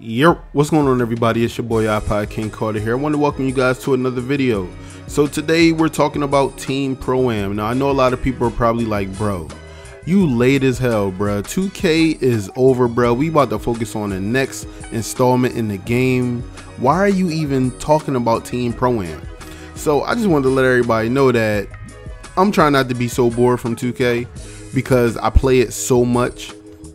Yep, what's going on everybody? It's your boy iPod King Carter here. I want to welcome you guys to another video. So today we're talking about Team Pro-Am. Now I know a lot of people are probably like, bro, you late as hell, bro. 2K is over, bro. We about to focus on the next installment in the game. Why are you even talking about Team Pro-Am? So I just wanted to let everybody know that I'm trying not to be so bored from 2K because I play it so much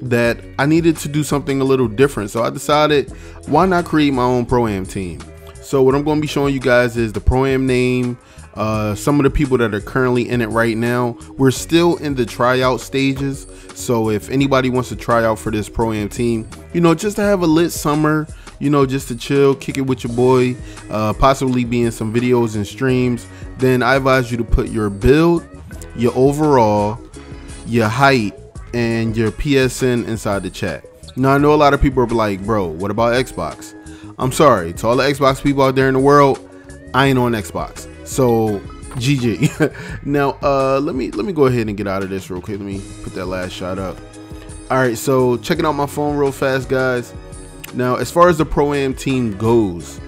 that I needed to do something a little different. So I decided, why not create my own Pro-Am team? So what I'm going to be showing you guys is the Pro-Am name, uh, some of the people that are currently in it right now. We're still in the tryout stages. So if anybody wants to try out for this Pro-Am team, you know, just to have a lit summer, you know, just to chill, kick it with your boy, uh, possibly be in some videos and streams, then I advise you to put your build, your overall, your height, and your PSN inside the chat. Now I know a lot of people are like, bro, what about Xbox? I'm sorry to all the Xbox people out there in the world. I ain't on Xbox, so GG. now uh, let me let me go ahead and get out of this real quick. Let me put that last shot up. All right, so checking out my phone real fast, guys. Now as far as the pro am team goes,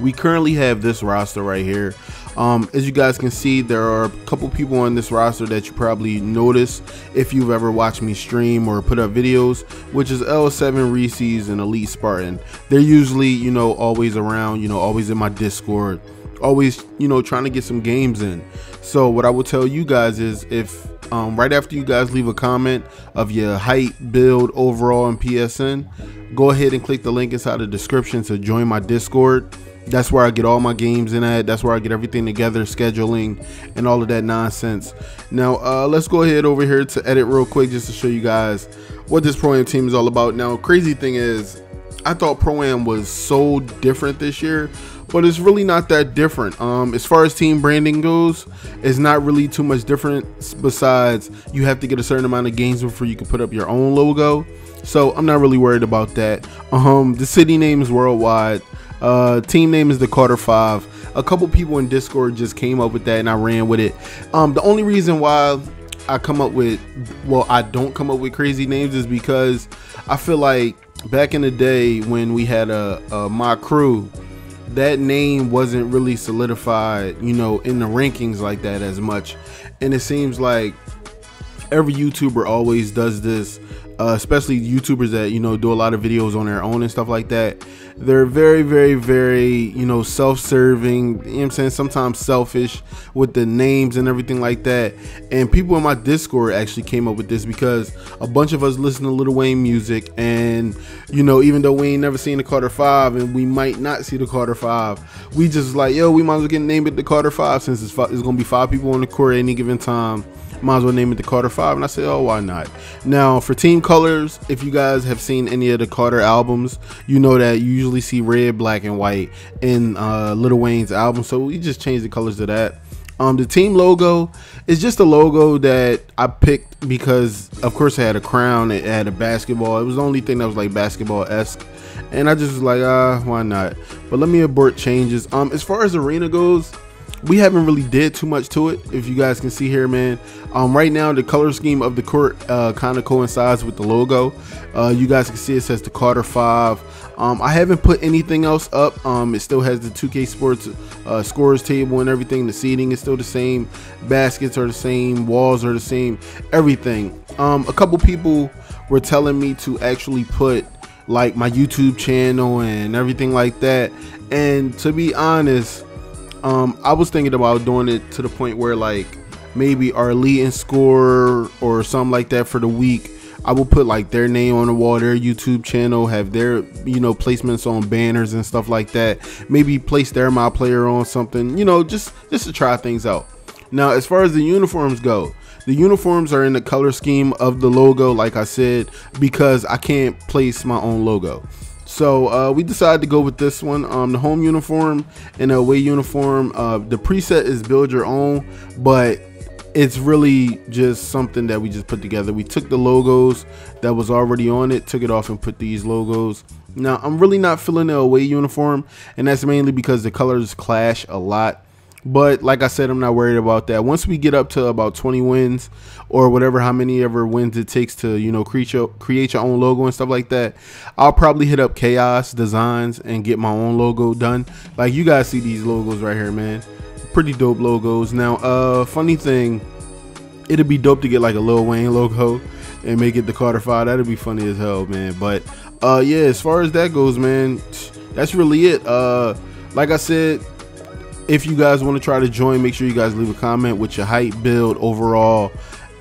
we currently have this roster right here. Um, as you guys can see, there are a couple people on this roster that you probably notice if you've ever watched me stream or put up videos, which is L7 Reese's and Elite Spartan. They're usually, you know, always around, you know, always in my Discord, always, you know, trying to get some games in. So what I will tell you guys is if um, right after you guys leave a comment of your height, build, overall, and PSN, go ahead and click the link inside the description to join my Discord that's where I get all my games in at. That's where I get everything together, scheduling, and all of that nonsense. Now, uh, let's go ahead over here to edit real quick just to show you guys what this Pro Am team is all about. Now, crazy thing is, I thought Pro Am was so different this year, but it's really not that different. Um, as far as team branding goes, it's not really too much different. Besides, you have to get a certain amount of games before you can put up your own logo. So I'm not really worried about that. Um, the city name is worldwide. Uh, team name is the Carter Five. A couple people in Discord just came up with that, and I ran with it. Um, the only reason why I come up with, well, I don't come up with crazy names is because I feel like back in the day when we had a, a my crew, that name wasn't really solidified, you know, in the rankings like that as much. And it seems like every YouTuber always does this uh, especially YouTubers that you know do a lot of videos on their own and stuff like that. They're very, very, very you know self-serving. You know I'm saying sometimes selfish with the names and everything like that. And people in my Discord actually came up with this because a bunch of us listen to Lil Wayne music, and you know even though we ain't never seen the Carter Five, and we might not see the Carter Five, we just like yo, we might as well get named it the Carter Five since it's, it's gonna be five people on the court at any given time might as well name it the Carter 5. And I said, oh, why not? Now, for team colors, if you guys have seen any of the Carter albums, you know that you usually see red, black, and white in uh, Lil Wayne's album. So we just changed the colors to that. Um, the team logo is just a logo that I picked because, of course, it had a crown, it had a basketball. It was the only thing that was like basketball esque, and I just was like, ah, why not? But let me abort changes. Um, as far as arena goes, we haven't really did too much to it if you guys can see here man. Um, right now the color scheme of the court uh, kind of coincides with the logo. Uh, you guys can see it says the Carter 5 um, I haven't put anything else up. Um, it still has the 2k sports uh, scores table and everything. The seating is still the same. Baskets are the same. Walls are the same. Everything. Um, a couple people were telling me to actually put like my YouTube channel and everything like that. And to be honest um, I was thinking about doing it to the point where like maybe our leading score or something like that for the week. I will put like their name on the wall, their YouTube channel, have their you know placements on banners and stuff like that. Maybe place their my player on something, you know, just just to try things out. Now, as far as the uniforms go, the uniforms are in the color scheme of the logo, like I said, because I can't place my own logo. So uh, we decided to go with this one. Um, the home uniform and away uniform. Uh, the preset is build your own, but it's really just something that we just put together. We took the logos that was already on it, took it off and put these logos. Now I'm really not feeling the away uniform, and that's mainly because the colors clash a lot. But like I said, I'm not worried about that. Once we get up to about 20 wins or whatever, how many ever wins it takes to, you know, create your, create your own logo and stuff like that, I'll probably hit up Chaos Designs and get my own logo done. Like you guys see these logos right here, man. Pretty dope logos. Now, uh, funny thing, it'd be dope to get like a Lil Wayne logo and make it the Carter 5. That'd be funny as hell, man. But uh, yeah, as far as that goes, man, that's really it. Uh, like I said, if you guys want to try to join, make sure you guys leave a comment with your height, build, overall,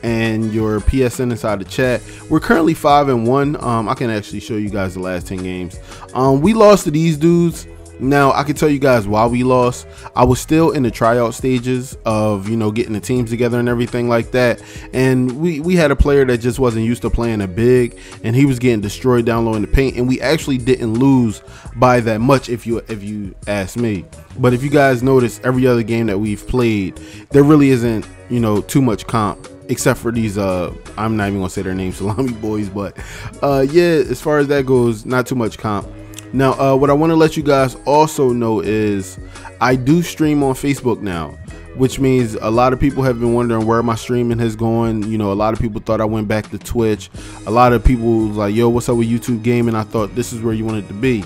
and your PSN inside the chat. We're currently five and one. Um, I can actually show you guys the last ten games. Um, we lost to these dudes. Now I can tell you guys why we lost. I was still in the tryout stages of you know getting the teams together and everything like that, and we we had a player that just wasn't used to playing a big, and he was getting destroyed down low in the paint, and we actually didn't lose by that much if you if you ask me. But if you guys notice, every other game that we've played, there really isn't you know too much comp except for these uh i'm not even gonna say their names salami boys but uh yeah as far as that goes not too much comp now, uh, what I want to let you guys also know is I do stream on Facebook now, which means a lot of people have been wondering where my streaming has gone. You know, a lot of people thought I went back to Twitch. A lot of people was like, yo, what's up with YouTube gaming? I thought this is where you wanted to be.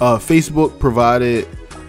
Uh, Facebook provided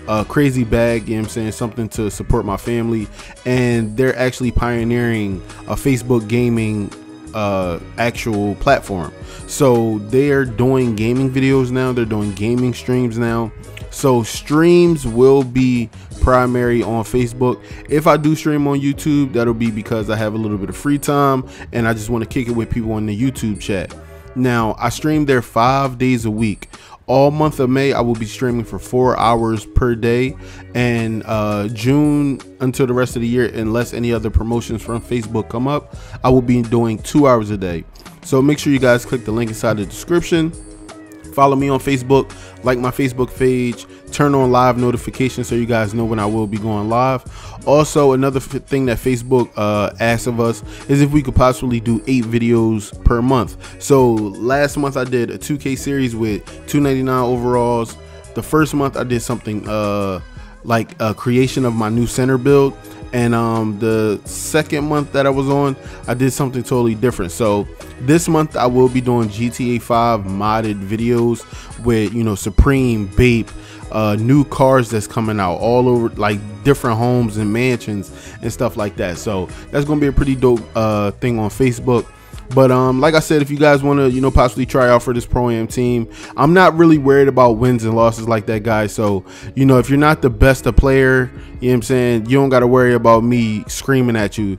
a crazy bag, you know I'm saying, something to support my family. And they're actually pioneering a Facebook gaming uh, actual platform. So they're doing gaming videos now. They're doing gaming streams now. So streams will be primary on Facebook. If I do stream on YouTube, that'll be because I have a little bit of free time and I just want to kick it with people on the YouTube chat. Now, I stream there five days a week all month of May, I will be streaming for four hours per day, and uh, June until the rest of the year, unless any other promotions from Facebook come up, I will be doing two hours a day. So make sure you guys click the link inside the description. Follow me on Facebook, like my Facebook page, turn on live notifications so you guys know when I will be going live. Also, another thing that Facebook uh, asks of us is if we could possibly do eight videos per month. So last month I did a 2K series with 299 overalls. The first month I did something uh, like a creation of my new center build and um, the second month that I was on, I did something totally different. So this month I will be doing GTA 5 modded videos with you know Supreme, Bape, uh, new cars that's coming out all over, like different homes and mansions and stuff like that. So that's gonna be a pretty dope uh, thing on Facebook. But um, like I said, if you guys want to, you know, possibly try out for this pro am team, I'm not really worried about wins and losses like that, guys. So you know, if you're not the best a player, you know what I'm saying, you don't got to worry about me screaming at you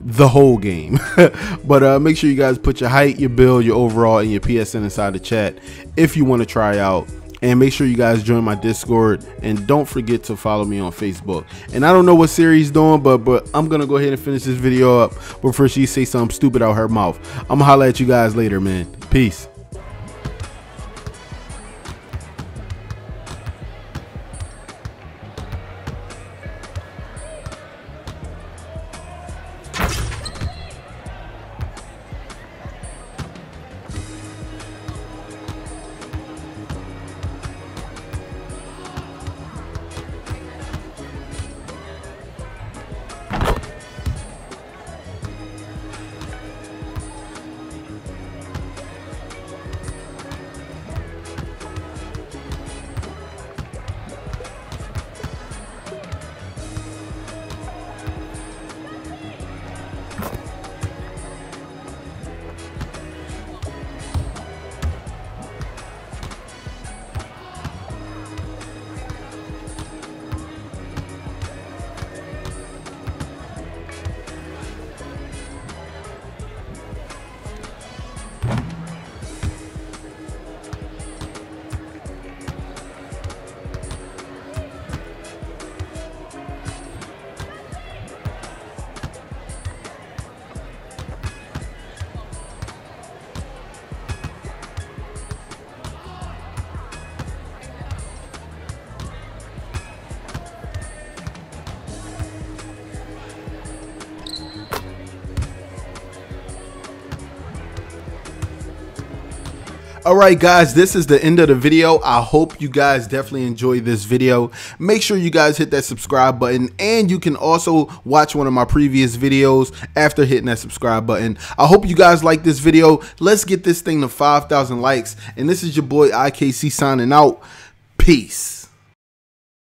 the whole game. but uh, make sure you guys put your height, your build, your overall, and your PSN inside the chat if you want to try out and make sure you guys join my discord. And don't forget to follow me on facebook. And i don't know what series doing but but i'm gonna go ahead and finish this video up. Before she say something stupid out her mouth. I'm gonna holler at you guys later man. Peace All right, guys, this is the end of the video. I hope you guys definitely enjoyed this video. Make sure you guys hit that subscribe button and you can also watch one of my previous videos after hitting that subscribe button. I hope you guys like this video. Let's get this thing to 5,000 likes. And this is your boy IKC signing out. Peace.